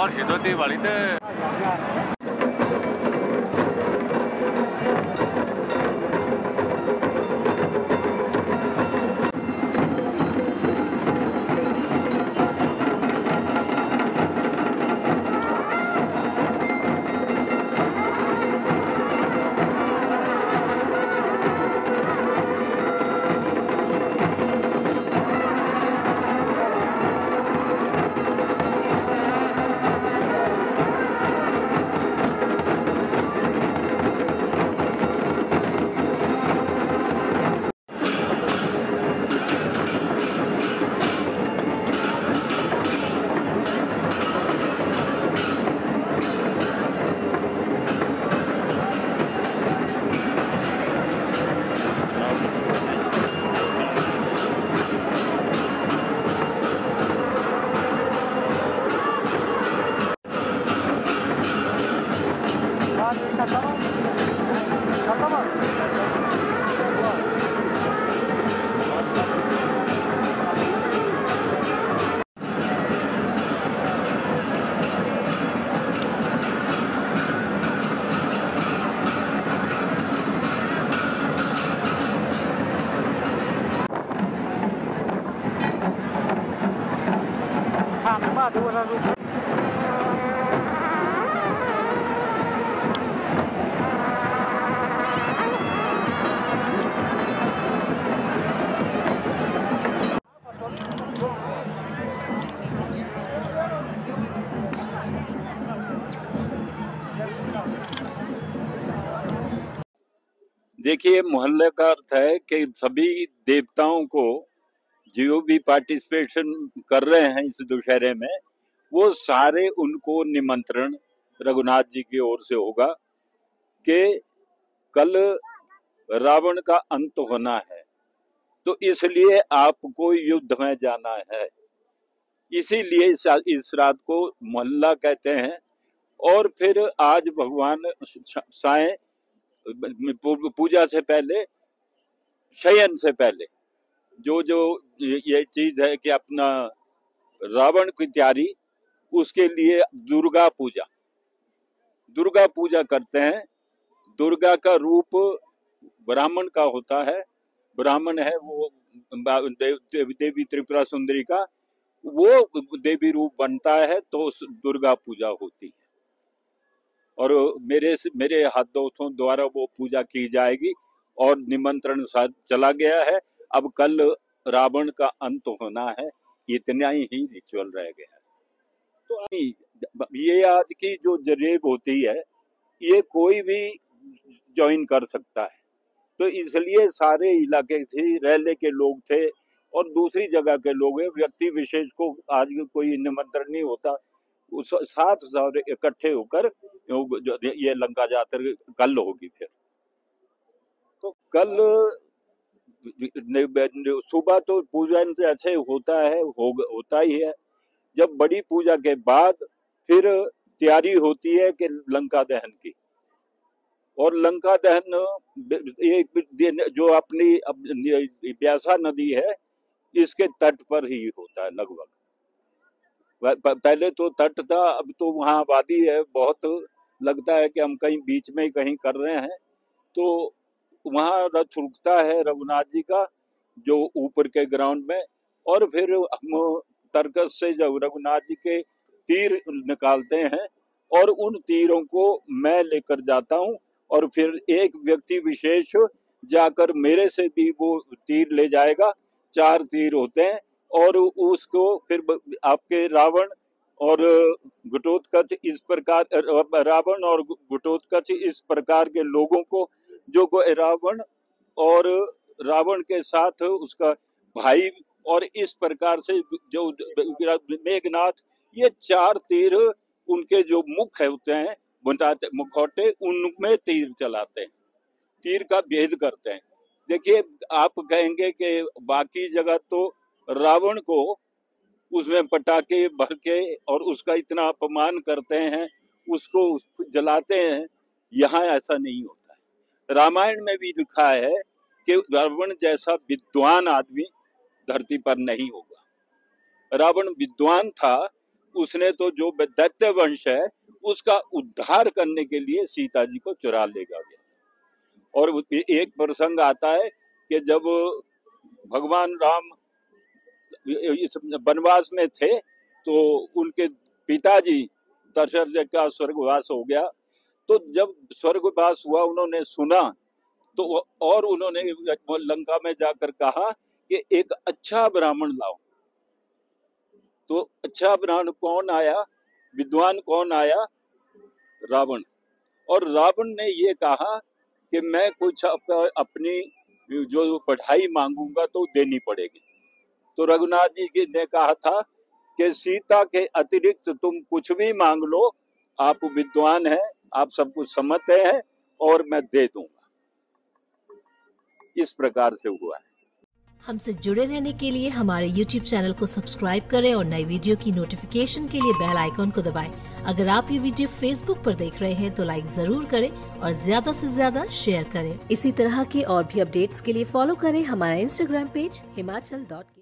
वर्ष दो दिवाली तो माधुवरा देखिए मोहल्ले का अर्थ है कि सभी देवताओं को जो भी पार्टिसिपेशन कर रहे हैं इस दुशहरे में वो सारे उनको निमंत्रण रघुनाथ जी की ओर से होगा कि कल रावण का अंत होना है तो इसलिए आपको युद्ध में जाना है। इसीलिए इस, रात को मोहल्ला कहते हैं और फिर आज भगवान साय पूजा से पहले शयन से पहले। जो जो ये चीज़ है कि अपना रावण की तैयारी उसके लिए दुर्गा पूजा। दुर्गा पूजा करते हैं। दुर्गा का रूप ब्राह्मण का होता है। ब्राह्मण है वो देव, देवी त्रिपुरा सुंदरी का। वो देवी रूप बनता है तो दुर्गा पूजा होती है। और मेरे मेरे हाथों द्वारा वो पूजा की जाएगी और निमंत्रण चला गया है। अब कल रावण का अंत होना है इतना ही रिचुअल रह गया है। तो ये आज की जो जरेब होती है, ये कोई भी ज्वाइन कर सकता है। तो इसलिए सारे इलाके से रहले के लोग थे और दूसरी जगह के लोग व्यक्ति विशेष को आज कोई निमंत्रण नहीं होता। उस साथ साथ इकट्ठे होकर ये लंका यात्रा कल होगी फिर। तो कल सुबह तो पूजन ऐसे होता है हो, होता ही है। जब बड़ी पूजा के बाद फिर तैयारी होती है कि लंका दहन की। और लंका दहन एक जो अपनी ब्यासा नदी है इसके तट पर ही होता है लगभग। पहले तो तट था अब तो वहाँ आबादी है बहुत लगता है कि हम कहीं बीच में कहीं कर रहे हैं। तो वहाँ रथ रुकता है रघुनाथ जी का, जो ऊपर के ग्राउंड में, और फिर हम तर्कस से जब रघुनाथ जी के तीर निकालते हैं, और उन तीरों को मैं लेकर जाता हूँ, और फिर एक व्यक्ति विशेष जाकर मेरे से भी वो तीर ले जाएगा। चार तीर होते हैं, और उसको फिर आपके रावण और घटोत्कच इस प्रकार, रावण और घटोत्कच इस प्रकार के लोगों को जो रावण और रावण के साथ उसका भाई और इस प्रकार से जो मेघनाथ, ये चार तीर उनके जो मुख है होते हैं बुंटाते मुखौटे, उनमें तीर चलाते हैं, तीर का भेद करते हैं। देखिए, आप कहेंगे कि बाकी जगह तो रावण को उसमें पटाखे भर के और उसका इतना अपमान करते हैं, उसको जलाते हैं, यहाँ ऐसा नहीं होता। रामायण में भी लिखा है कि रावण जैसा विद्वान आदमी धरती पर नहीं होगा। रावण विद्वान था, उसने तो जो दैत्य वंश है, उसका उद्धार करने के लिए सीता जी को चुरा लेगा गया। और एक प्रसंग आता है कि जब भगवान राम इस वनवास में थे तो उनके पिताजी दशरथ का स्वर्गवास हो गया तो जब स्वर्गवास हुआ उन्होंने सुना तो और उन्होंने लंका में जाकर कहा कि एक अच्छा ब्राह्मण लाओ। तो अच्छा ब्राह्मण कौन आया? विद्वान कौन आया? रावण। और रावण ने ये कहा कि मैं कुछ अप, अपनी जो पढ़ाई मांगूँगा तो देनी पड़ेगी। तो रघुनाथ जी की ने कहा था कि सीता के अतिरिक्त तुम कुछ भी मांग लो आप विद्वान हैं आप सब कुछ समझते हैं और मैं दे दूँगा। इस प्रकार से हुआ है। हमसे जुड़े रहने के लिए हमारे YouTube चैनल को सब्सक्राइब करें और नई वीडियो की नोटिफिकेशन के लिए बेल आइकॉन को दबाएँ। अगर आप ये वीडियो Facebook पर देख रहे हैं तो लाइक ज़रूर करें और ज़्यादा से ज़्यादा शेयर करें। इसी तरह के और भी अपडेट्स के लिए फॉलो करें हमारा इंस्टाग्राम पेज हिमाचल डॉट